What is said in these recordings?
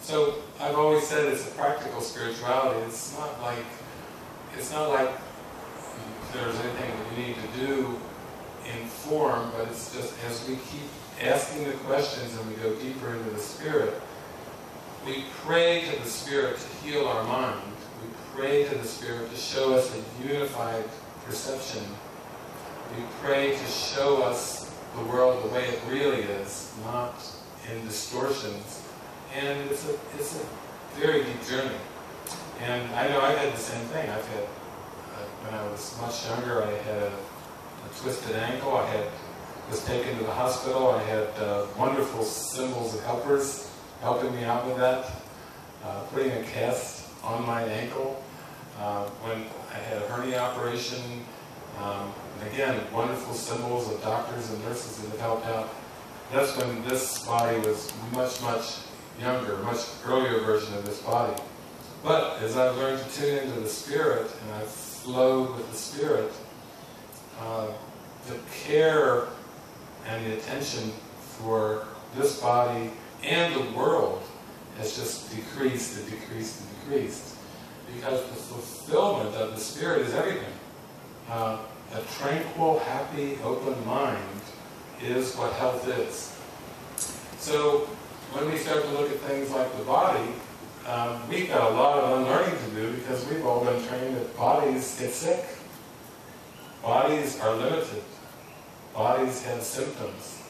So I've always said it's a practical spirituality. It's not like it's not like there's anything that we need to do in form, but it's just as we keep asking the questions and we go deeper into the Spirit, we pray to the Spirit to heal our mind. We pray to the Spirit to show us a unified perception. We pray to show us the world the way it really is, not in distortions. And it's a, it's a very deep journey. And I know I've had the same thing. I've had, uh, when I was much younger, I had a, a, twisted ankle. I had was taken to the hospital. I had uh, wonderful symbols of helpers helping me out with that, uh, putting a cast on my ankle. Uh, when I had a hernia operation, um, and again, wonderful symbols of doctors and nurses that have helped out. That's when this body was much, much younger, much earlier version of this body. But as I've learned to tune into the Spirit, and I've flowed with the Spirit, uh, the care and the attention for this body and the world has just decreased and decreased and decreased. Because the fulfillment of the Spirit is everything. Uh, a tranquil, happy, open mind is what health is. So when we start to look at things like the body, um, we've got a lot of unlearning to do because we've all been trained that bodies get sick. Bodies are limited. Bodies have symptoms.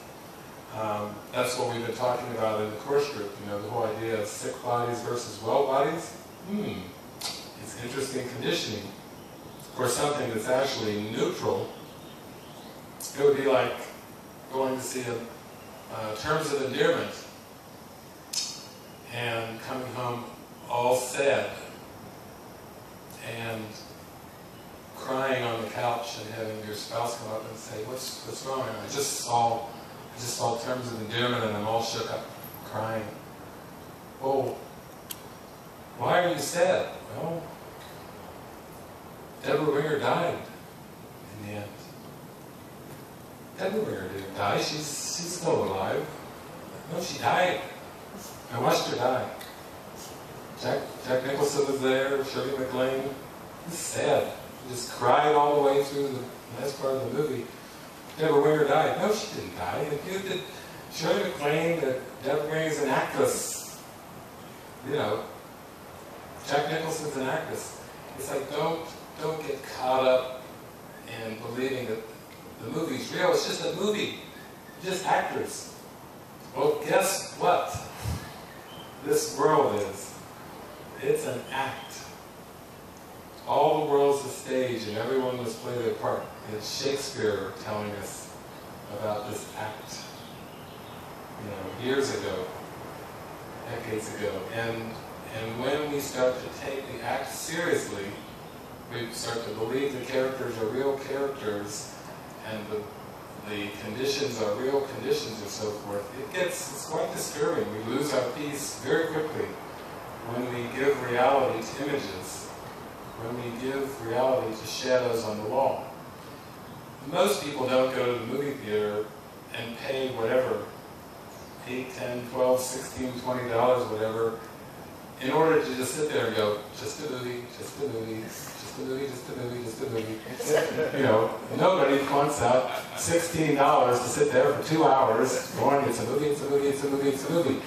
Um, that's what we've been talking about in the course group, you know, the whole idea of sick bodies versus well bodies. Hmm, it's interesting conditioning. For something that's actually neutral, it would be like going to see a uh, terms of endearment and coming home all sad and crying on the couch and having your spouse come up and say, what's, what's wrong? I just saw, I just saw terms of endearment and I'm all shook up, crying. Oh, why are you sad? Well, Debra Winger died in the end. Debra Winger didn't die, she's, she's still alive. No, she died. I watched her die. Jack, Jack Nicholson was there, Shirley MacLaine. It's sad. She just cried all the way through the last part of the movie. Debra Winger died. No, she didn't die. You did, Shirley MacLaine, that Debra is an actress. You know, Jack Nicholson's an actress. It's like, don't, don't get caught up in believing that the movie's real. It's just a movie. Just actors. Well, guess what? This world is. It's an act. All the world's a stage and everyone must play their part. It's Shakespeare telling us about this act. You know, years ago, decades ago. And, and when we start to take the act seriously, we start to believe the characters are real characters and the, the conditions are real conditions and so forth, it gets, it's quite disturbing. We lose our peace very quickly when we give reality to images, when we give reality to shadows on the wall. Most people don't go to the movie theater and pay whatever, 8, 10, 12, 16, 20 dollars, whatever, in order to just sit there and go, just a movie, just a movie, just a movie, just a movie, just a movie. you know, nobody wants out $16 to sit there for two hours going, it's a movie, it's a movie, it's a movie, it's a movie.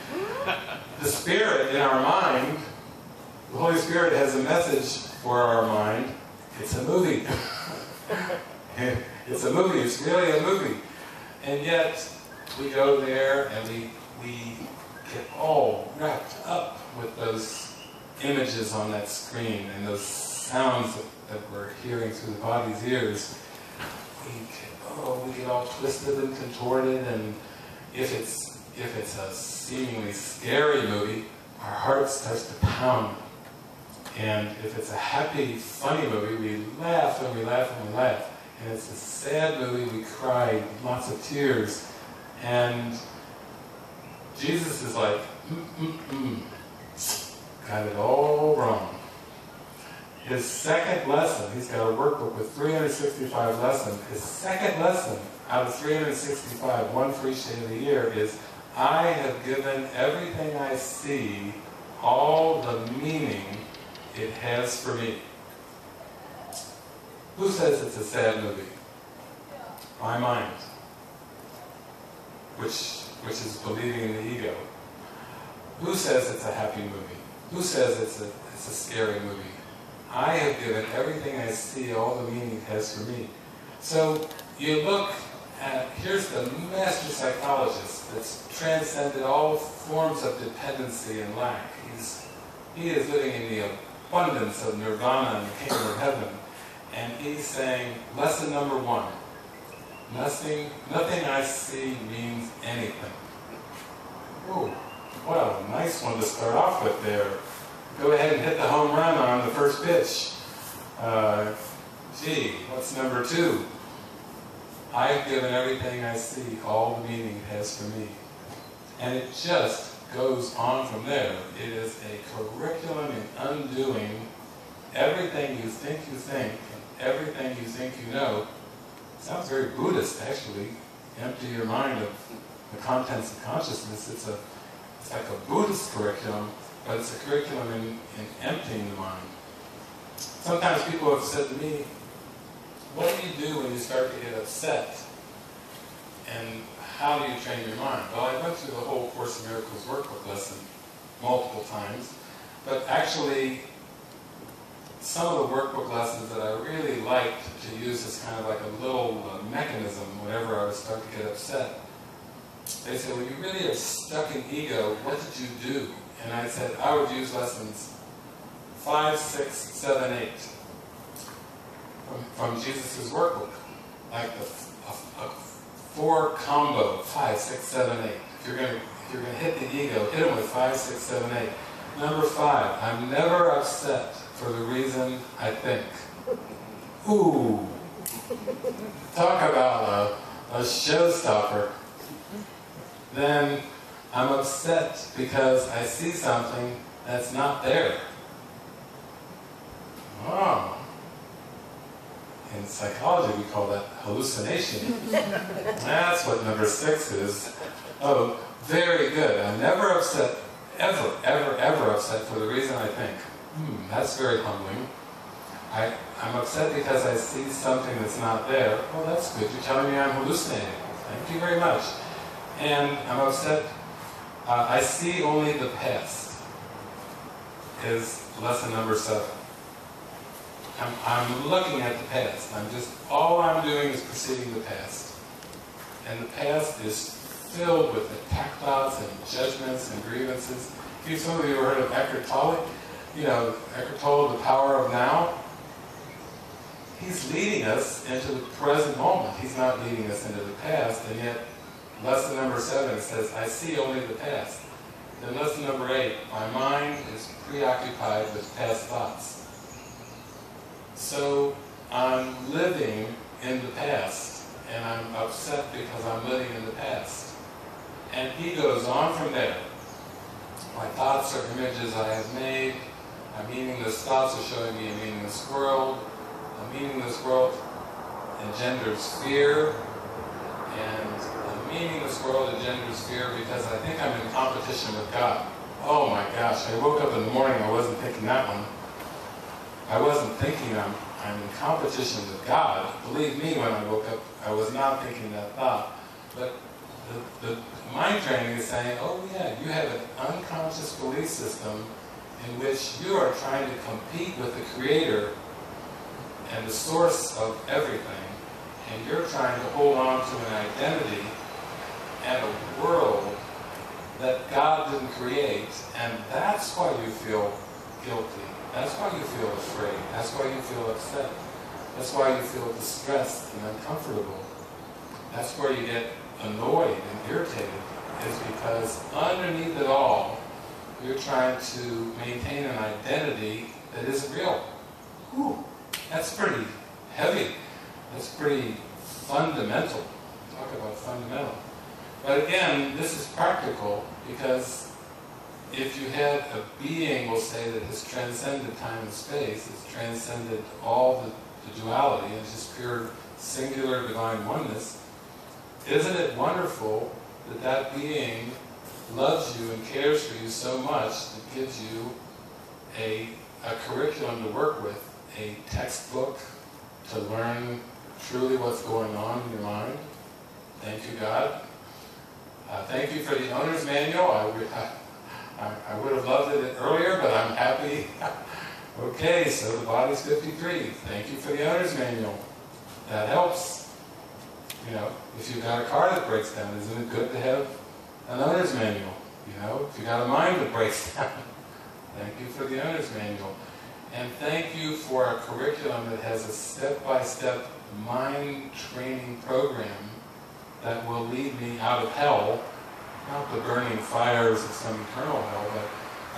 The Spirit in our mind, the Holy Spirit has a message for our mind. It's a movie. it's a movie, it's really a movie. And yet, we go there and we, we get all wrapped up with those images on that screen and those sounds that, that we're hearing through the body's ears. We get, oh, we get all twisted and contorted and if it's, if it's a seemingly scary movie, our heart starts to pound. And if it's a happy, funny movie, we laugh and we laugh and we laugh. And if it's a sad movie, we cry lots of tears. And Jesus is like, mm, mm, mm. Got it all wrong. His second lesson, he's got a workbook with 365 lessons. His second lesson out of 365, one for each day of the year, is I have given everything I see all the meaning it has for me. Who says it's a sad movie? My mind, which, which is believing in the ego. Who says it's a happy movie? Who says it's a, it's a scary movie? I have given everything I see all the meaning it has for me. So you look at, here's the master psychologist that's transcended all forms of dependency and lack. He's, he is living in the abundance of nirvana and the kingdom of heaven. And he's saying, lesson number one, nothing, nothing I see means anything. Oh, well, nice one to start off with there. Go ahead and hit the home run on the first pitch. Uh, gee, what's number two? I've given everything I see all the meaning it has for me. And it just goes on from there. It is a curriculum in undoing everything you think you think and everything you think you know. Sounds very Buddhist, actually. Empty your mind of the contents of consciousness. It's a like a Buddhist curriculum, but it's a curriculum in, in emptying the mind. Sometimes people have said to me, what do you do when you start to get upset? And how do you train your mind? Well, I went through the whole Course in Miracles workbook lesson multiple times, but actually some of the workbook lessons that I really liked to use as kind of like a little uh, mechanism whenever I would start to get upset. They said, well, you really are stuck in ego, what did you do? And I said, I would use lessons 5, 6, 7, 8 from, from Jesus' workbook. Like the, a, a four combo, 5, 6, 7, 8. If you're going to you're going to hit the ego, hit them with 5, 6, 7, 8. Number 5, I'm never upset for the reason I think. Ooh. Talk about a, a showstopper. Then I'm upset because I see something that's not there. Oh. In psychology, we call that hallucination. that's what number six is. Oh, very good. I'm never upset, ever, ever, ever upset for the reason I think. Hmm, that's very humbling. I, I'm upset because I see something that's not there. Well, that's good. You're telling me I'm hallucinating. Thank you very much. And I'm upset. Uh, I see only the past. Is lesson number seven. I'm, I'm looking at the past. I'm just, all I'm doing is perceiving the past. And the past is filled with attack thoughts and judgments and grievances. You, some of you have heard of Eckhart Tolle. You know, Eckhart Tolle, The Power of Now. He's leading us into the present moment. He's not leading us into the past, and yet lesson number seven says, I see only the past. Then lesson number eight, my mind is preoccupied with past thoughts. So I'm living in the past, and I'm upset because I'm living in the past. And he goes on from there. My thoughts are images I have made. My meaningless thoughts are showing me a meaningless world. A meaningless world engenders fear, and uh, a meaningless world engenders fear because I think I'm in competition with God. Oh my gosh, I woke up in the morning, I wasn't thinking that one. I wasn't thinking I'm, I'm in competition with God. Believe me, when I woke up, I was not thinking that thought. But the, the mind training is saying, oh yeah, you have an unconscious belief system in which you are trying to compete with the Creator and the source of everything, and you're trying to hold on to an identity and a world that God didn't create, and that's why you feel guilty. That's why you feel afraid. That's why you feel upset. That's why you feel distressed and uncomfortable. That's where you get annoyed and irritated, is because underneath it all, you're trying to maintain an identity that isn't real. Whew, that's pretty heavy. That's pretty fundamental. Talk about fundamental. But again, this is practical because if you had a being, we'll say, that has transcended time and space, has transcended all the, the duality, and just pure singular divine oneness, isn't it wonderful that that being loves you and cares for you so much that gives you a, a curriculum to work with, a textbook to learn truly what's going on in your mind. Thank you, God. Uh, thank you for the owner's manual. I, I, I would have loved it earlier, but I'm happy. okay, so the body's 53. Thank you for the owner's manual. That helps. You know, if you've got a car that breaks down, isn't it good to have an owner's manual? You know, if you've got a mind that breaks down, thank you for the owner's manual. And thank you for a curriculum that has a step-by-step -step mind training program that will lead me out of hell, not the burning fires of some eternal hell, but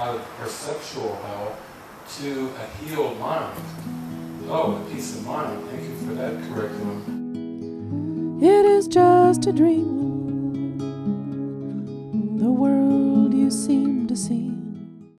out of perceptual hell to a healed mind. Oh, a peace of mind. Thank you for that curriculum. It is just a dream.